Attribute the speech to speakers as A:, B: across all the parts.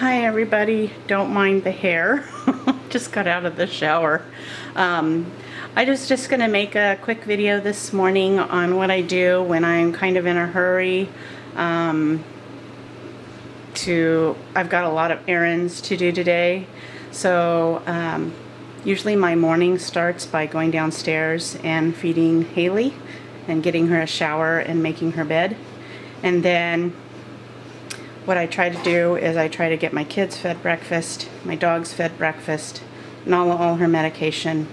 A: Hi everybody, don't mind the hair. just got out of the shower. Um, I was just going to make a quick video this morning on what I do when I'm kind of in a hurry. Um, to I've got a lot of errands to do today. So um, usually my morning starts by going downstairs and feeding Haley and getting her a shower and making her bed. And then what I try to do is I try to get my kids fed breakfast, my dogs fed breakfast, and all, all her medication.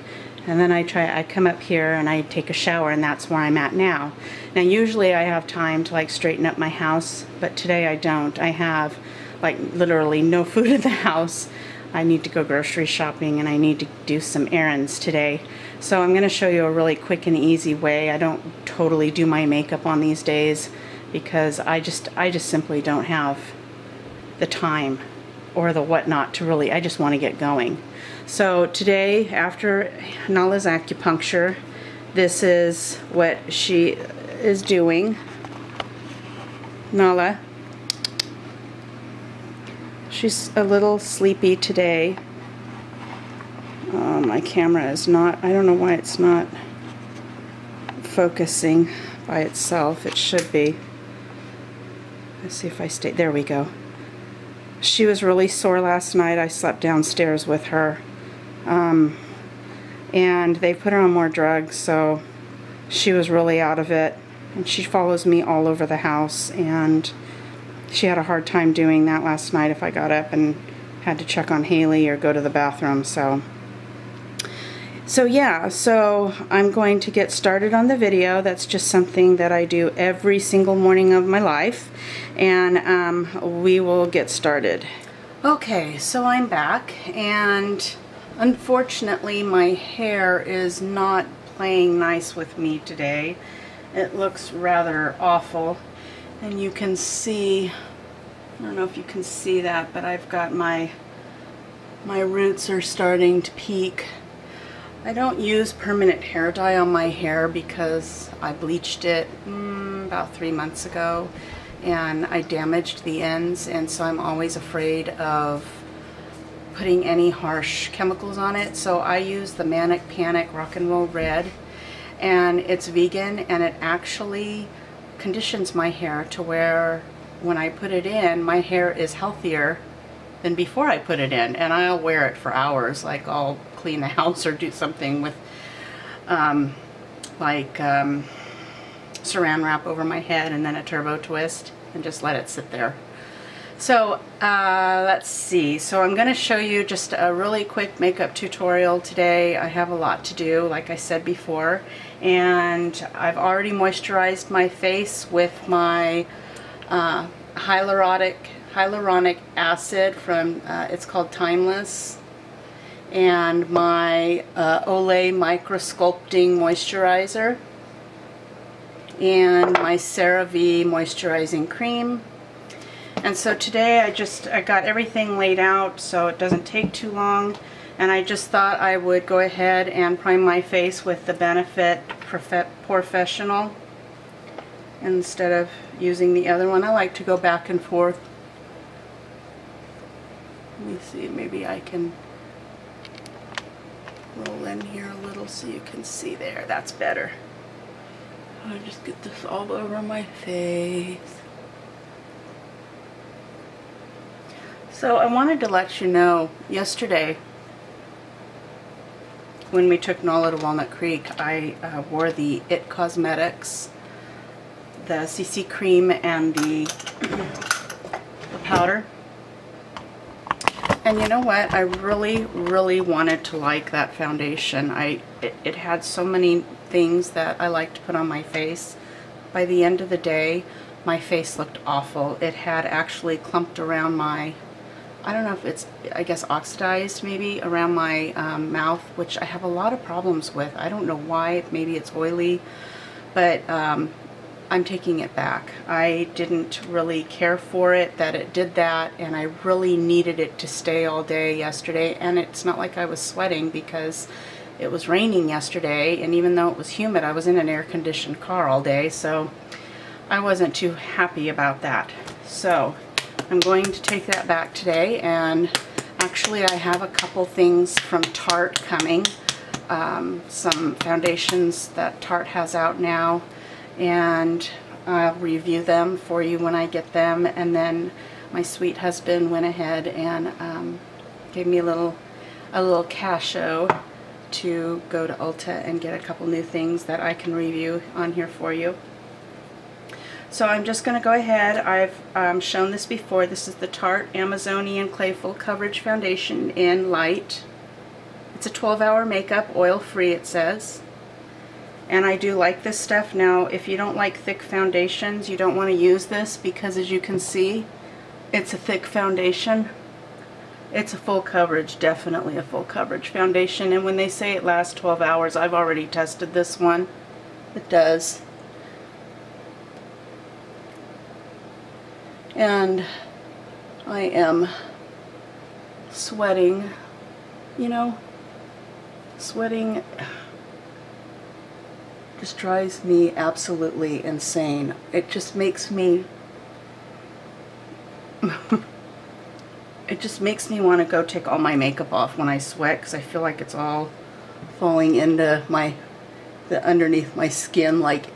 A: And then I try, I come up here and I take a shower and that's where I'm at now. Now usually I have time to like straighten up my house, but today I don't. I have like literally no food in the house. I need to go grocery shopping and I need to do some errands today. So I'm going to show you a really quick and easy way. I don't totally do my makeup on these days because I just I just simply don't have the time or the whatnot to really I just want to get going. So today after Nala's acupuncture this is what she is doing. Nala she's a little sleepy today. Oh, my camera is not I don't know why it's not focusing by itself. It should be. Let's see if I stay. There we go. She was really sore last night. I slept downstairs with her. Um, and they put her on more drugs, so she was really out of it. And she follows me all over the house, and she had a hard time doing that last night if I got up and had to check on Haley or go to the bathroom, so so yeah, so I'm going to get started on the video. That's just something that I do every single morning of my life. And um, we will get started. Okay, so I'm back and unfortunately my hair is not playing nice with me today. It looks rather awful. And you can see, I don't know if you can see that, but I've got my, my roots are starting to peak I don't use permanent hair dye on my hair because I bleached it mm, about three months ago and I damaged the ends and so I'm always afraid of putting any harsh chemicals on it. So I use the Manic Panic Rock and Roll Red and it's vegan and it actually conditions my hair to where when I put it in my hair is healthier than before I put it in and I'll wear it for hours like I'll clean the house or do something with um, like um, saran wrap over my head and then a turbo twist and just let it sit there. So uh, let's see. So I'm going to show you just a really quick makeup tutorial today. I have a lot to do, like I said before. And I've already moisturized my face with my uh, hyaluronic, hyaluronic acid from, uh, it's called Timeless and my uh, Olay Micro Sculpting Moisturizer and my CeraVe Moisturizing Cream. And so today I just I got everything laid out so it doesn't take too long and I just thought I would go ahead and prime my face with the Benefit Professional instead of using the other one. I like to go back and forth. Let me see, maybe I can roll in here a little so you can see there. That's better. I just get this all over my face. So I wanted to let you know, yesterday when we took Nola to Walnut Creek, I uh, wore the IT Cosmetics, the CC cream and the, the powder. And you know what? I really, really wanted to like that foundation. I it, it, had so many things that I like to put on my face. By the end of the day, my face looked awful. It had actually clumped around my, I don't know if it's, I guess oxidized maybe, around my um, mouth, which I have a lot of problems with. I don't know why. Maybe it's oily. But um, I'm taking it back. I didn't really care for it that it did that and I really needed it to stay all day yesterday and it's not like I was sweating because it was raining yesterday and even though it was humid I was in an air-conditioned car all day so I wasn't too happy about that. So I'm going to take that back today and actually I have a couple things from Tarte coming. Um, some foundations that Tarte has out now and I'll review them for you when I get them and then my sweet husband went ahead and um, gave me a little a little casho to go to Ulta and get a couple new things that I can review on here for you. So I'm just going to go ahead, I've um, shown this before, this is the Tarte Amazonian Clay Full Coverage Foundation in Light. It's a 12 hour makeup, oil free it says. And I do like this stuff. Now if you don't like thick foundations, you don't want to use this because as you can see, it's a thick foundation. It's a full coverage, definitely a full coverage foundation. And when they say it lasts 12 hours, I've already tested this one. It does. And I am sweating, you know, sweating just drives me absolutely insane. It just makes me it just makes me want to go take all my makeup off when I sweat because I feel like it's all falling into my the underneath my skin like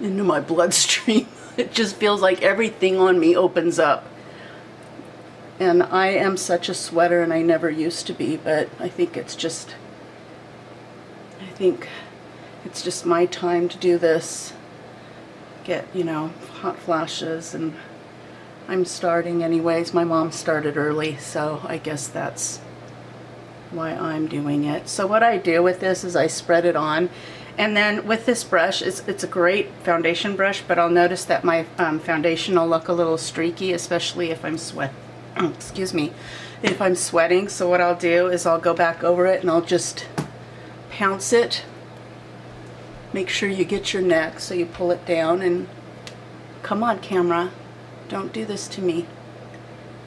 A: into my bloodstream it just feels like everything on me opens up and I am such a sweater and I never used to be but I think it's just I think it's just my time to do this get you know hot flashes and I'm starting anyways. My mom started early, so I guess that's why I'm doing it. So what I do with this is I spread it on. And then with this brush, it's, it's a great foundation brush, but I'll notice that my um, foundation will look a little streaky, especially if I'm sweat, excuse me, if I'm sweating. So what I'll do is I'll go back over it and I'll just pounce it. Make sure you get your neck so you pull it down and come on camera. Don't do this to me.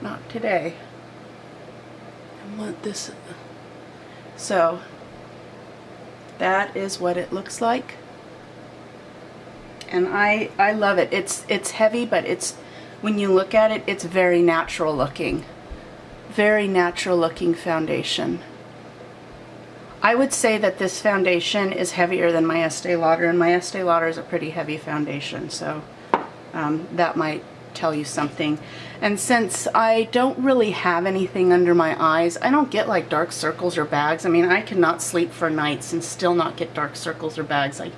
A: Not today. I want this. So, that is what it looks like. And I, I love it. It's, it's heavy, but it's, when you look at it, it's very natural looking. Very natural looking foundation. I would say that this foundation is heavier than my Estee Lauder, and my Estee Lauder is a pretty heavy foundation, so um, that might tell you something. And since I don't really have anything under my eyes, I don't get like dark circles or bags. I mean, I cannot sleep for nights and still not get dark circles or bags. I'm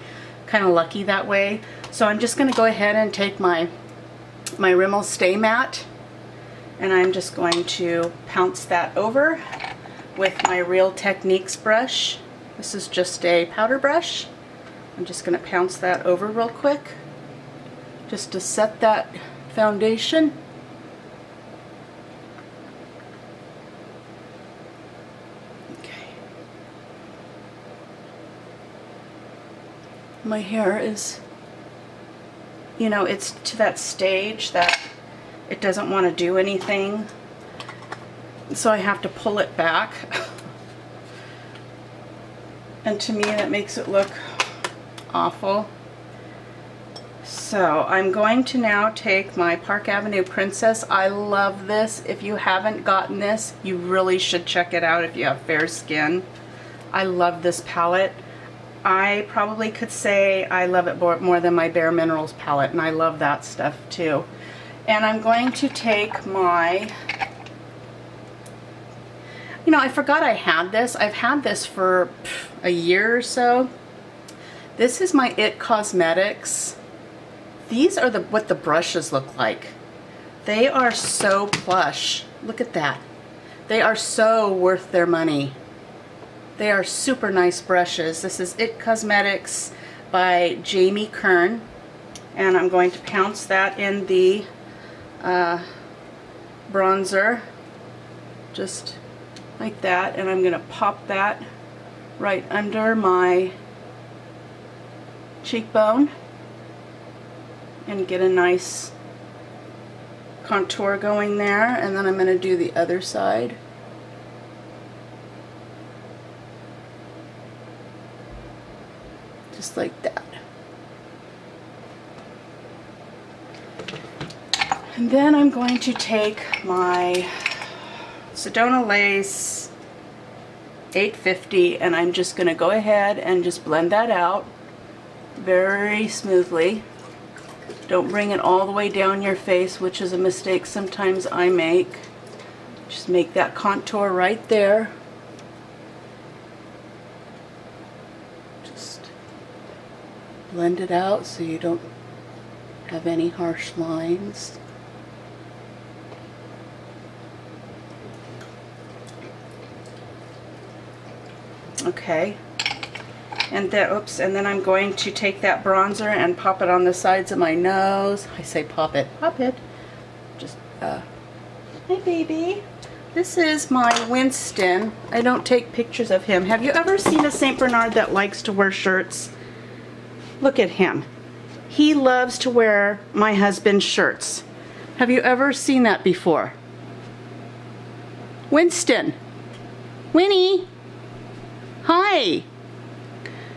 A: kind of lucky that way. So I'm just going to go ahead and take my, my Rimmel Stay Matte and I'm just going to pounce that over with my Real Techniques brush. This is just a powder brush. I'm just going to pounce that over real quick just to set that foundation. Okay. My hair is, you know, it's to that stage that it doesn't want to do anything. So I have to pull it back. and to me that makes it look awful. So I'm going to now take my Park Avenue Princess. I love this. If you haven't gotten this, you really should check it out if you have fair skin. I love this palette. I probably could say I love it more than my Bare Minerals palette, and I love that stuff too. And I'm going to take my, you know, I forgot I had this. I've had this for a year or so. This is my IT Cosmetics these are the what the brushes look like. They are so plush. Look at that. They are so worth their money. They are super nice brushes. This is IT Cosmetics by Jamie Kern. And I'm going to pounce that in the uh, bronzer. Just like that. And I'm going to pop that right under my cheekbone and get a nice contour going there and then I'm going to do the other side. Just like that. And then I'm going to take my Sedona Lace 850 and I'm just going to go ahead and just blend that out very smoothly. Don't bring it all the way down your face, which is a mistake sometimes I make. Just make that contour right there. Just blend it out so you don't have any harsh lines. Okay. And then, oops, and then I'm going to take that bronzer and pop it on the sides of my nose. I say pop it, pop it. Just, uh, hey baby. This is my Winston. I don't take pictures of him. Have you ever seen a St. Bernard that likes to wear shirts? Look at him. He loves to wear my husband's shirts. Have you ever seen that before? Winston. Winnie. Hi.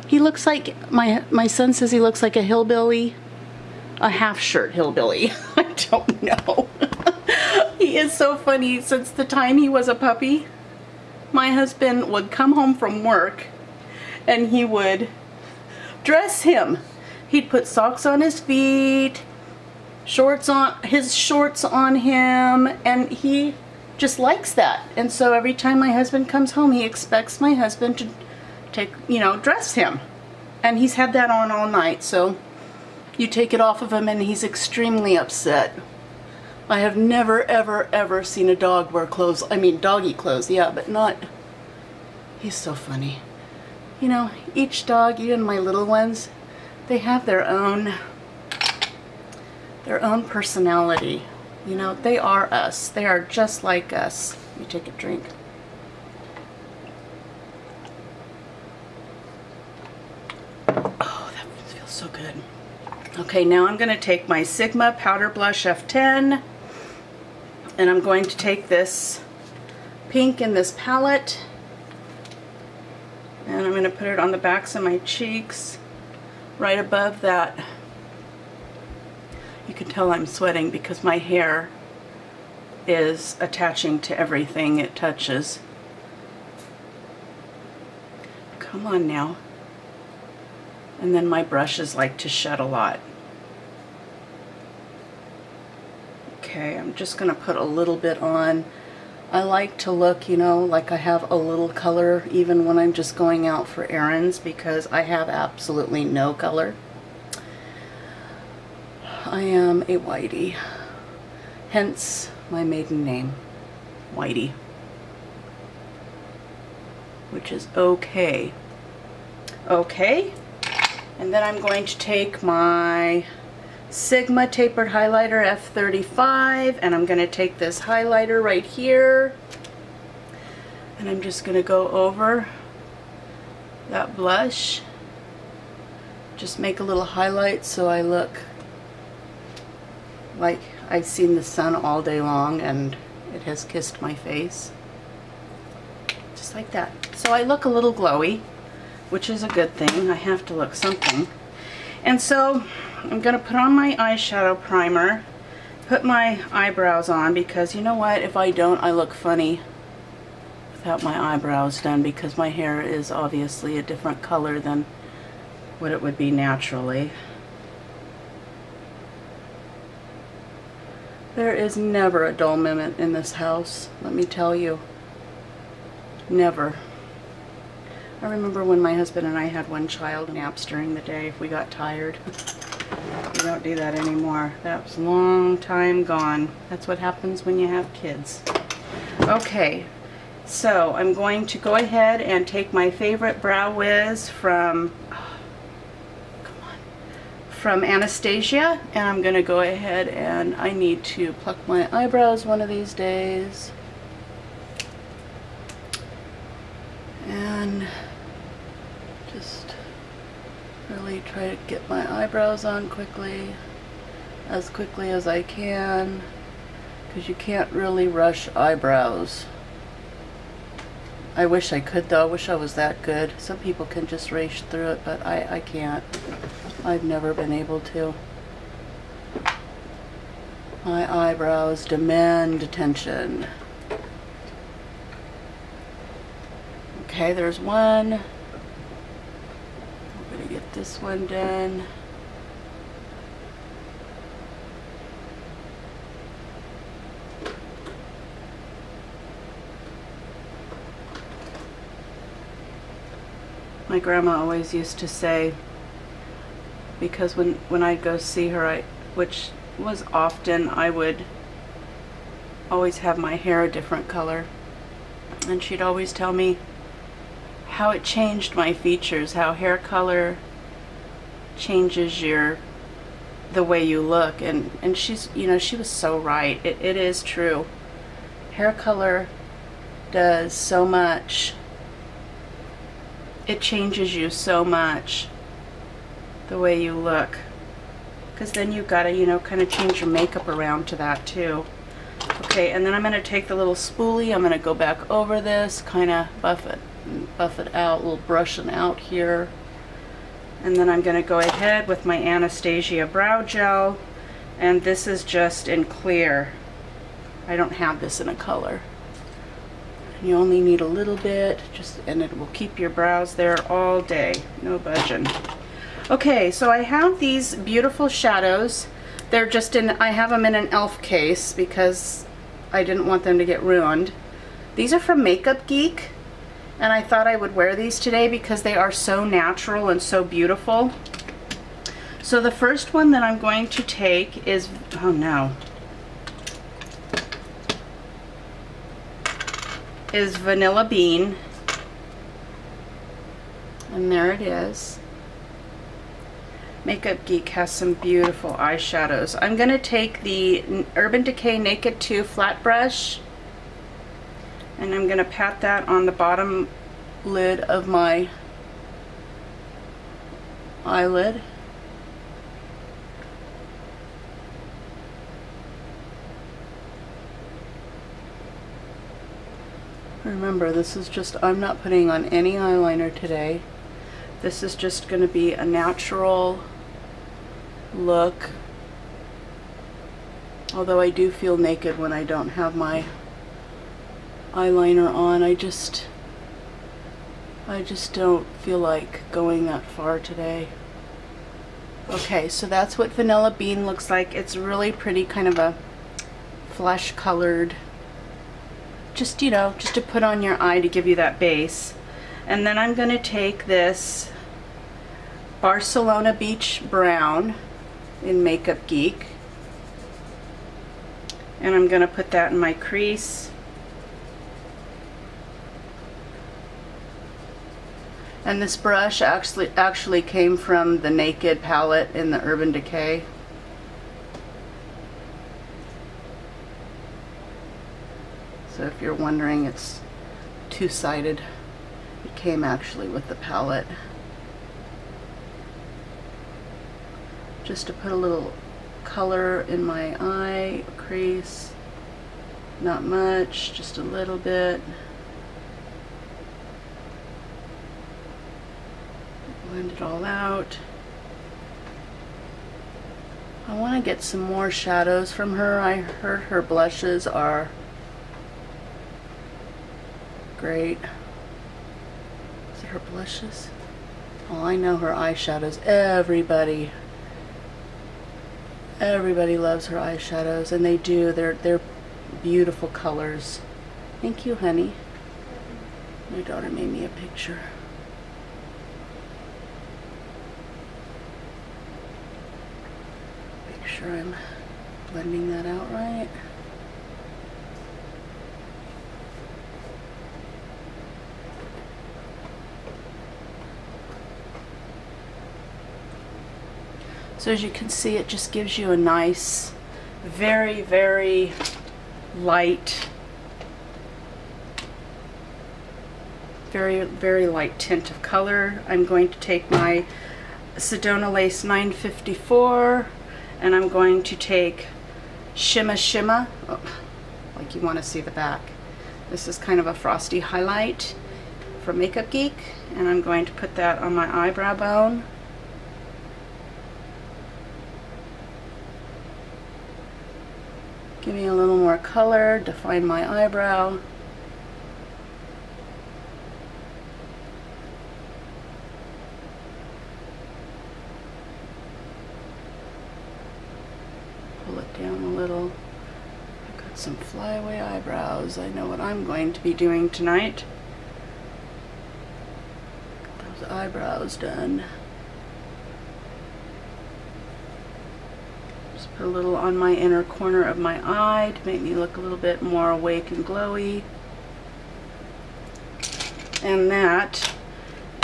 A: He looks like, my, my son says he looks like a hillbilly. A half shirt hillbilly. I don't know. he is so funny since the time he was a puppy. My husband would come home from work and he would dress him. He'd put socks on his feet, shorts on his shorts on him and he just likes that. And so every time my husband comes home, he expects my husband to take, you know, dress him. And he's had that on all night, so you take it off of him and he's extremely upset. I have never, ever, ever seen a dog wear clothes. I mean, doggy clothes, yeah, but not... He's so funny. You know, each dog, even my little ones, they have their own, their own personality. You know, they are us. They are just like us. You take a drink. Oh, that feels so good. Okay, now I'm going to take my Sigma Powder Blush F10 and I'm going to take this pink in this palette and I'm going to put it on the backs of my cheeks right above that. You can tell I'm sweating because my hair is attaching to everything it touches. Come on now. And then my brushes like to shed a lot Okay, I'm just going to put a little bit on. I like to look, you know, like I have a little color even when I'm just going out for errands because I have absolutely no color. I am a whitey, hence my maiden name, Whitey, which is okay. Okay, and then I'm going to take my Sigma Tapered Highlighter F35 and I'm going to take this highlighter right here and I'm just going to go over that blush. Just make a little highlight so I look like I've seen the sun all day long and it has kissed my face. Just like that. So I look a little glowy, which is a good thing. I have to look something. And so I'm going to put on my eyeshadow primer, put my eyebrows on because you know what, if I don't I look funny without my eyebrows done because my hair is obviously a different color than what it would be naturally. There is never a dull moment in this house, let me tell you. Never. I remember when my husband and I had one child naps during the day if we got tired. We don't do that anymore. That was a long time gone. That's what happens when you have kids. Okay, so I'm going to go ahead and take my favorite Brow Wiz from, from Anastasia, and I'm going to go ahead and I need to pluck my eyebrows one of these days. And try to get my eyebrows on quickly, as quickly as I can, because you can't really rush eyebrows. I wish I could though, I wish I was that good. Some people can just race through it, but I, I can't. I've never been able to. My eyebrows demand attention. Okay, there's one. This one done. My grandma always used to say, because when, when I'd go see her, I, which was often, I would always have my hair a different color. And she'd always tell me how it changed my features, how hair color changes your the way you look. And and she's you know she was so right. It, it is true. Hair color does so much. It changes you so much the way you look. Because then you've got to you know kind of change your makeup around to that too. Okay and then I'm going to take the little spoolie. I'm going to go back over this kind of buff it buff it out a little brushing out here and then I'm going to go ahead with my Anastasia brow gel and this is just in clear I don't have this in a color you only need a little bit, just and it will keep your brows there all day, no budging. Okay, so I have these beautiful shadows. They're just in, I have them in an e.l.f. case because I didn't want them to get ruined. These are from Makeup Geek, and I thought I would wear these today because they are so natural and so beautiful. So the first one that I'm going to take is, oh no, is Vanilla Bean. And there it is. Makeup Geek has some beautiful eyeshadows. I'm going to take the Urban Decay Naked 2 flat brush and I'm going to pat that on the bottom lid of my eyelid. Remember, this is just, I'm not putting on any eyeliner today. This is just going to be a natural look. Although I do feel naked when I don't have my eyeliner on. I just, I just don't feel like going that far today. Okay, so that's what Vanilla Bean looks like. It's really pretty, kind of a flesh colored just, you know, just to put on your eye to give you that base. And then I'm going to take this Barcelona Beach Brown in Makeup Geek. And I'm going to put that in my crease. And this brush actually actually came from the Naked palette in the Urban Decay. So if you're wondering, it's two-sided. It came actually with the palette. Just to put a little color in my eye crease. Not much, just a little bit. Blend it all out. I want to get some more shadows from her. I heard her blushes are great. Is it her blushes? Well, I know her eyeshadows. Everybody, everybody loves her eyeshadows, and they do. They're they're beautiful colors. Thank you, honey. My daughter made me a picture. Make sure I'm blending that out right. So as you can see, it just gives you a nice, very, very light, very, very light tint of color. I'm going to take my Sedona Lace 954 and I'm going to take Shimma Shimma, oh, like you want to see the back. This is kind of a frosty highlight from Makeup Geek and I'm going to put that on my eyebrow bone. Give me a little more color, define my eyebrow. Down a little. I've got some flyaway eyebrows. I know what I'm going to be doing tonight. Get those eyebrows done. Just put a little on my inner corner of my eye to make me look a little bit more awake and glowy. And that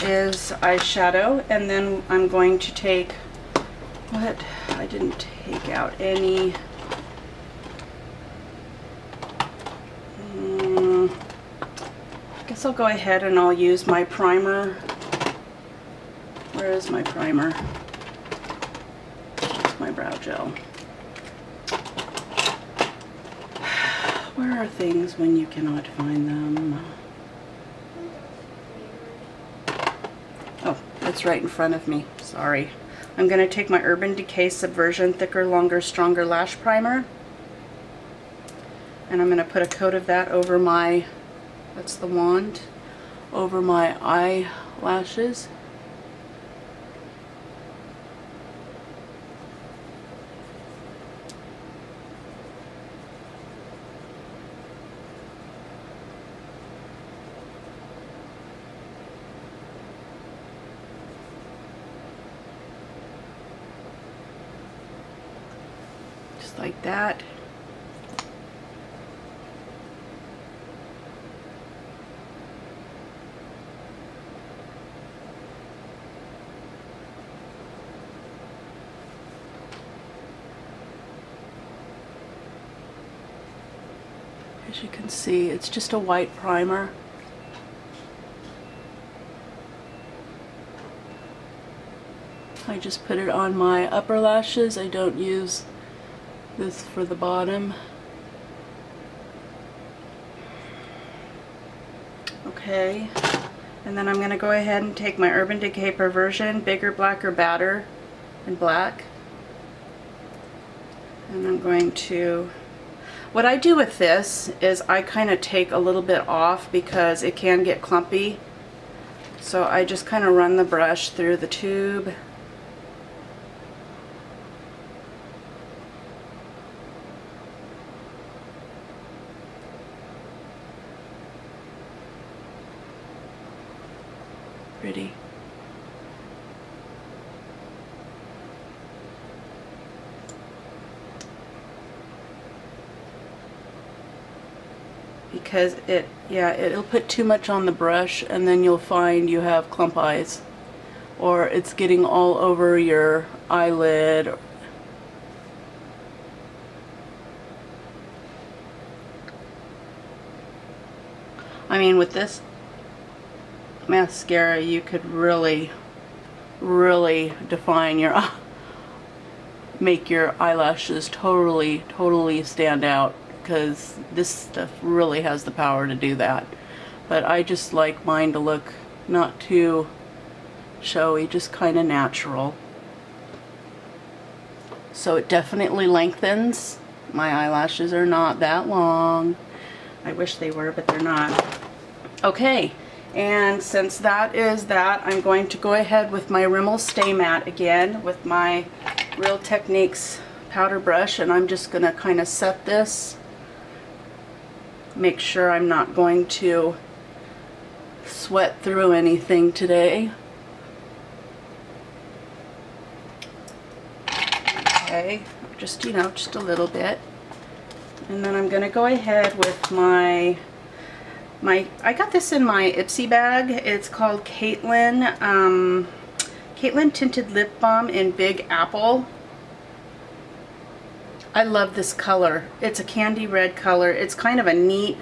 A: is eyeshadow. And then I'm going to take, what? I didn't take out any. Mm, I guess I'll go ahead and I'll use my primer. Where is my primer? My brow gel. Where are things when you cannot find them? Oh, it's right in front of me. Sorry. I'm going to take my Urban Decay Subversion Thicker, Longer, Stronger Lash Primer. And I'm going to put a coat of that over my, that's the wand, over my eyelashes. Just like that. As you can see, it's just a white primer. I just put it on my upper lashes. I don't use this for the bottom. Okay, and then I'm going to go ahead and take my Urban Decay Perversion Bigger, Blacker, Badder in black. And I'm going to, what I do with this is I kind of take a little bit off because it can get clumpy. So I just kind of run the brush through the tube. Pretty. Because it yeah it'll put too much on the brush and then you'll find you have clump eyes. Or it's getting all over your eyelid. I mean with this mascara you could really really define your make your eyelashes totally totally stand out because this stuff really has the power to do that. But I just like mine to look not too showy, just kind of natural. So it definitely lengthens. My eyelashes are not that long. I wish they were, but they're not. Okay, and since that is that, I'm going to go ahead with my Rimmel Stay Matte again with my Real Techniques powder brush, and I'm just going to kind of set this make sure I'm not going to sweat through anything today. Okay, just, you know, just a little bit. And then I'm going to go ahead with my, my, I got this in my Ipsy bag. It's called Cailyn, um, Cailyn Tinted Lip Balm in Big Apple. I love this color. It's a candy red color. It's kind of a neat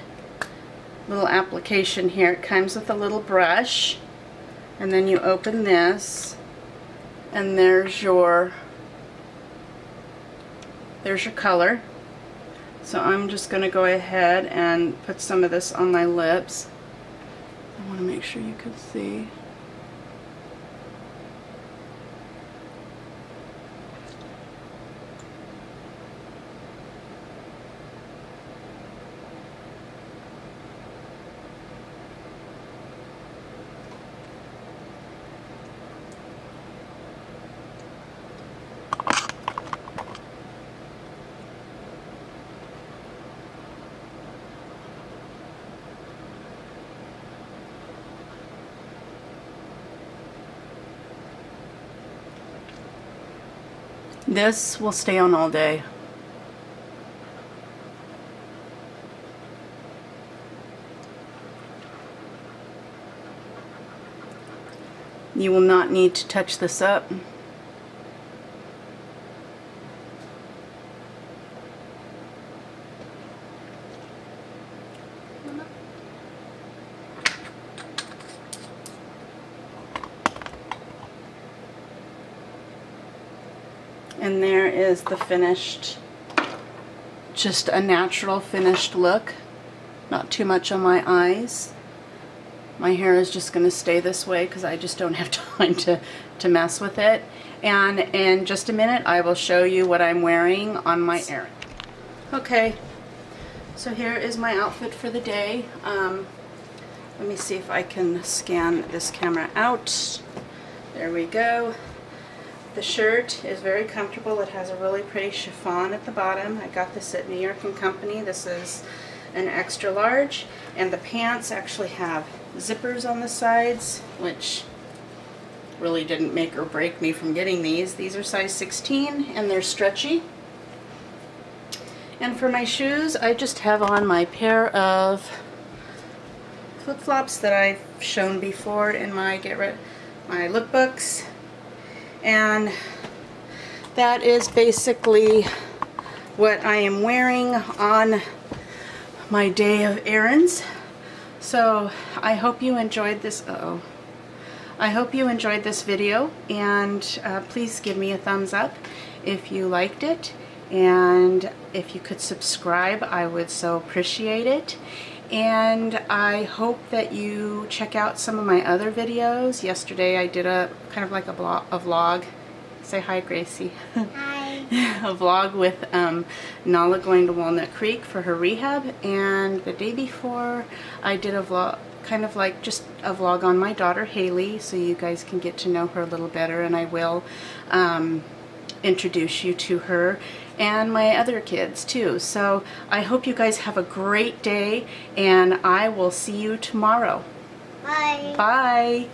A: little application here. It comes with a little brush and then you open this and there's your there's your color. So I'm just going to go ahead and put some of this on my lips. I want to make sure you can see. This will stay on all day. You will not need to touch this up. And there is the finished, just a natural finished look. Not too much on my eyes. My hair is just going to stay this way because I just don't have time to, to mess with it. And in just a minute, I will show you what I'm wearing on my errand. Okay, so here is my outfit for the day. Um, let me see if I can scan this camera out. There we go. The shirt is very comfortable. It has a really pretty chiffon at the bottom. I got this at New York & Company. This is an extra large. And the pants actually have zippers on the sides, which really didn't make or break me from getting these. These are size 16 and they're stretchy. And for my shoes, I just have on my pair of flip-flops that I've shown before in my get rid my lookbooks and that is basically what I am wearing on my day of errands. So I hope you enjoyed this. Uh oh I hope you enjoyed this video and uh, please give me a thumbs up if you liked it and if you could subscribe I would so appreciate it and I hope that you check out some of my other videos. Yesterday I did a kind of like a, blog, a vlog. Say hi, Gracie.
B: Hi.
A: a vlog with um, Nala going to Walnut Creek for her rehab and the day before I did a vlog kind of like just a vlog on my daughter Haley so you guys can get to know her a little better and I will um, introduce you to her and my other kids too. So I hope you guys have a great day and I will see you tomorrow.
B: Bye.
A: Bye.